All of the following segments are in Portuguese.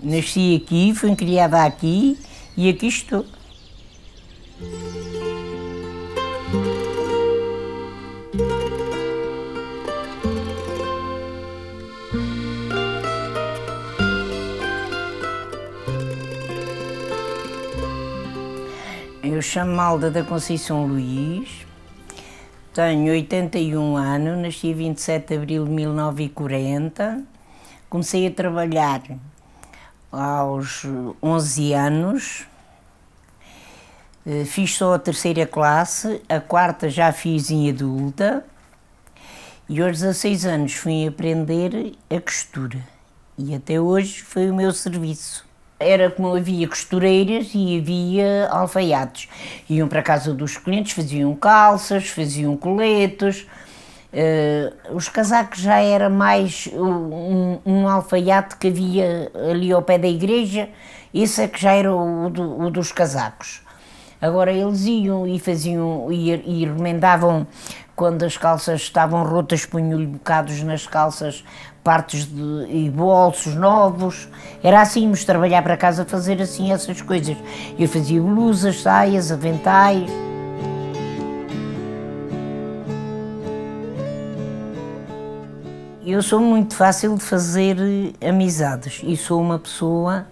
Nasci aqui, fui criada aqui e aqui estou. Eu chamo Alda da Conceição Luís, tenho 81 anos, nasci 27 de abril de 1940, comecei a trabalhar aos 11 anos, eh, fiz só a terceira classe, a quarta já fiz em adulta e aos 16 anos fui aprender a costura e até hoje foi o meu serviço era como havia costureiras e havia alfaiates. Iam para a casa dos clientes, faziam calças, faziam coletos. Uh, os casacos já era mais um, um, alfaiate que havia ali ao pé da igreja, esse é que já era o, do, o dos casacos. Agora eles iam e faziam e, e remendavam quando as calças estavam rotas, punham-lhe bocados nas calças, partes de, e bolsos novos. Era assim, íamos trabalhar para casa fazer assim essas coisas. Eu fazia blusas, saias, aventais. Eu sou muito fácil de fazer amizades e sou uma pessoa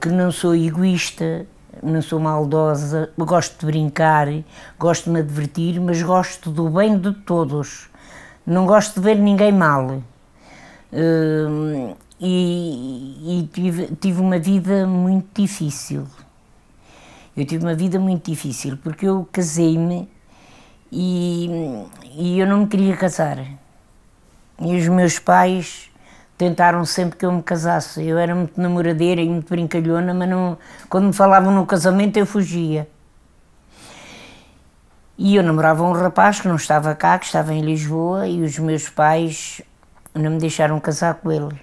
que não sou egoísta, não sou maldosa, gosto de brincar, gosto de me divertir, mas gosto do bem de todos. Não gosto de ver ninguém mal. Uh, e, e tive, tive, uma vida muito difícil. Eu tive uma vida muito difícil porque eu casei-me e, e eu não me queria casar. E os meus pais tentaram sempre que eu me casasse. Eu era muito namoradeira e muito brincalhona, mas não, quando me falavam no casamento eu fugia. E eu namorava um rapaz que não estava cá, que estava em Lisboa, e os meus pais não me deixaram casar com ele.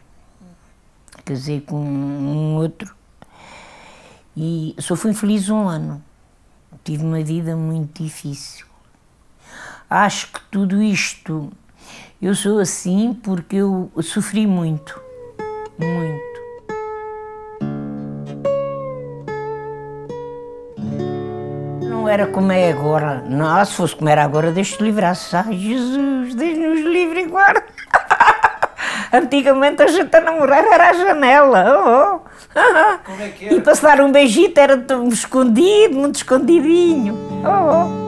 Casei com um outro. E só fui feliz um ano. Tive uma vida muito difícil. Acho que tudo isto eu sou assim porque eu sofri muito, muito. Não era como é agora. Não, se fosse como era agora, deixe-te livrar-se. Ai, Jesus, deixe-nos livre e guarda. Antigamente a gente a namorar era a janela. Oh, oh. Como é? E para se dar um beijito era escondido, muito escondidinho. Oh, oh.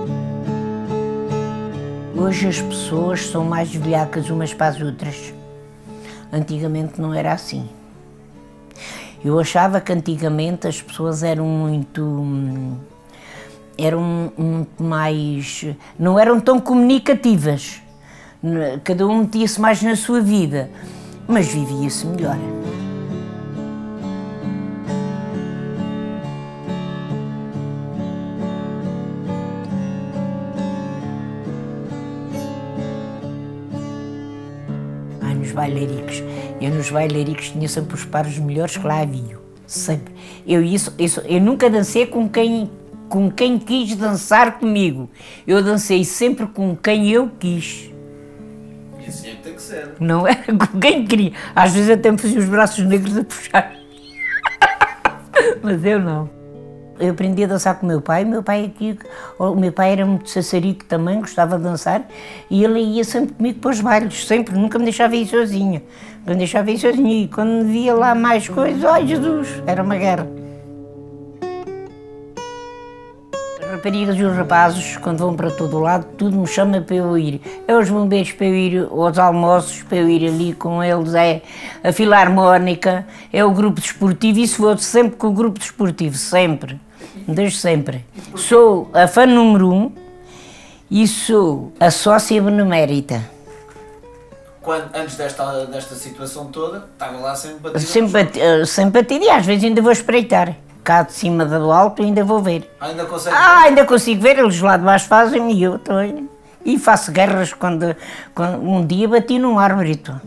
Hoje as pessoas são mais velhacas umas para as outras. Antigamente não era assim. Eu achava que antigamente as pessoas eram muito. eram muito mais. não eram tão comunicativas. Cada um metia-se mais na sua vida, mas vivia-se melhor. Bailaricos. Eu nos bailaricos tinha sempre os pares melhores que lá havia. Sempre. Eu, isso, isso, eu nunca dancei com quem, com quem quis dançar comigo. Eu dancei sempre com quem eu quis. Assim é que tem que ser. Não era com quem queria. Às vezes até me fazia os braços negros a puxar. Mas eu não. Eu aprendi a dançar com meu pai. Meu pai aqui, o meu pai era muito sassarico também, gostava de dançar, e ele ia sempre comigo para os bailes, sempre, nunca me deixava ir sozinha. Nunca me deixava ir sozinha. E quando via lá mais coisas, ai Jesus, era uma guerra. As raparigas e os rapazes, quando vão para todo lado, tudo me chama para eu ir. É os bombeiros para eu ir aos almoços, para eu ir ali com eles, é a filarmónica, é o grupo desportivo, isso vou sempre com o grupo desportivo, sempre desde sempre. Sou a fã número um e sou a sócia benemérita. Quando, antes desta, desta situação toda, estava lá sempre batida? Sempre, uh, sempre batida e às vezes ainda vou espreitar. Cá de cima do alto ainda vou ver. ainda consegue Ah, ainda consigo ver, eles lá de baixo fazem e eu estou E faço guerras quando, quando um dia bati num árvore. Então?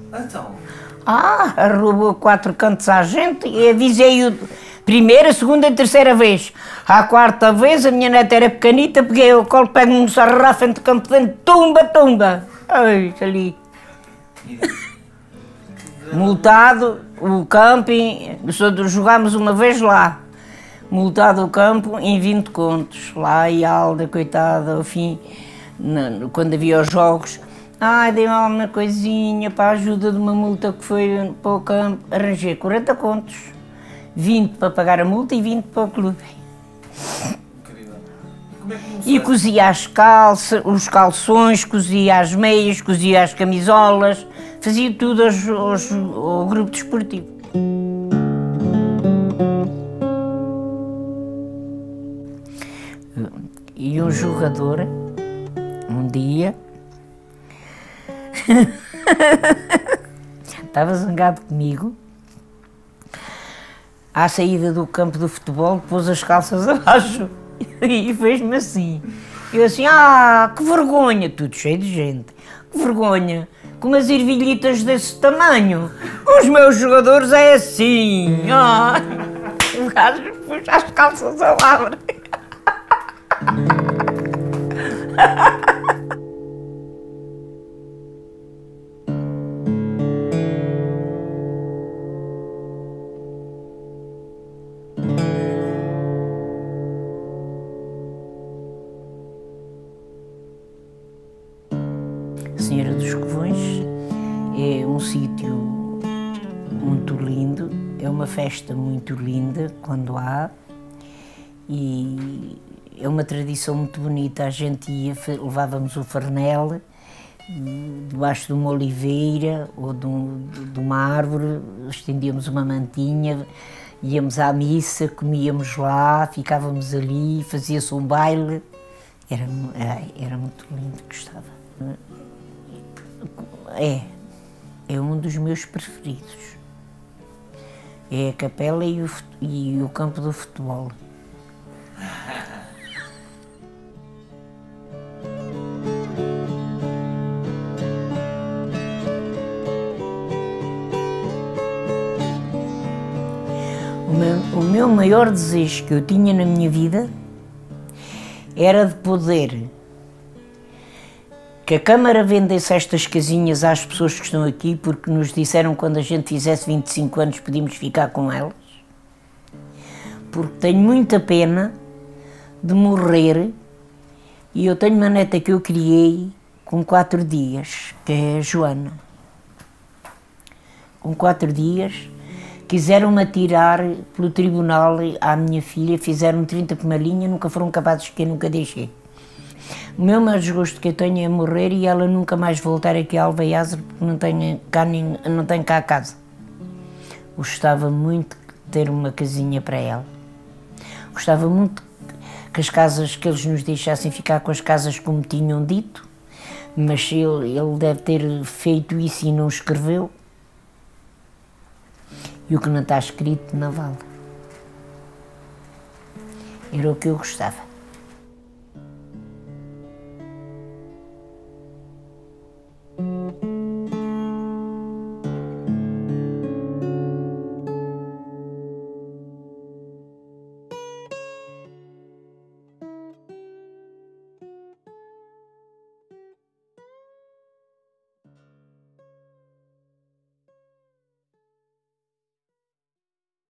Ah, arrubou quatro cantos à gente e avisei-o Primeira, segunda e terceira vez. À quarta vez, a minha neta era pequenita, peguei o colo, pego um sarrafo entre campo dentro, tumba, tumba. Ai, ali. Multado o camping, jogámos uma vez lá. Multado o campo em 20 contos. Lá e Alda, coitada, ao fim, quando havia os jogos. Ai, dei uma coisinha para a ajuda de uma multa que foi para o campo. Arranjei 40 contos. 20 para pagar a multa e 20 para o clube. É e cozia as calças, os calções, cozia as meias, cozia as camisolas, fazia tudo aos, aos, ao grupo desportivo. E um jogador, um dia, estava zangado comigo, à saída do campo do futebol, pôs as calças abaixo e fez-me assim. Eu assim, ah, que vergonha, tudo cheio de gente, que vergonha, com umas ervilhitas desse tamanho. Os meus jogadores é assim, ah. o gajo puxa as calças ao Senhora dos Covões é um sítio muito lindo, é uma festa muito linda quando há e é uma tradição muito bonita. A gente ia, levávamos o farnel debaixo de uma oliveira ou de, um, de uma árvore, estendíamos uma mantinha, íamos à missa, comíamos lá, ficávamos ali, fazia-se um baile. Era, era muito lindo, gostava. É, é um dos meus preferidos. É a capela e o, e o campo do futebol. O meu, maior desejo que eu tinha na minha vida era de poder que a Câmara vendesse estas casinhas às pessoas que estão aqui porque nos disseram que quando a gente fizesse 25 anos podíamos ficar com elas. Porque tenho muita pena de morrer e eu tenho uma neta que eu criei com quatro dias, que é a Joana. Com quatro dias quiseram-me atirar pelo tribunal à minha filha, fizeram 30 por uma linha, nunca foram capazes que eu nunca deixei. O meu maior desgosto que eu tenho é morrer e ela nunca mais voltar aqui a Alveiazer porque não tem cá, não tem cá a casa. Gostava muito de ter uma casinha para ela. Gostava muito que as casas, que eles nos deixassem ficar com as casas como tinham dito, mas ele, ele deve ter feito isso e não escreveu. E o que não está escrito não vale. Era o que eu gostava.